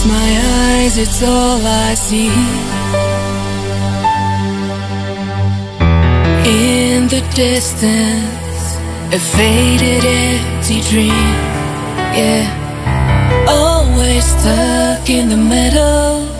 close my eyes, it's all I see. In the distance, a faded empty dream. Yeah, always stuck in the middle.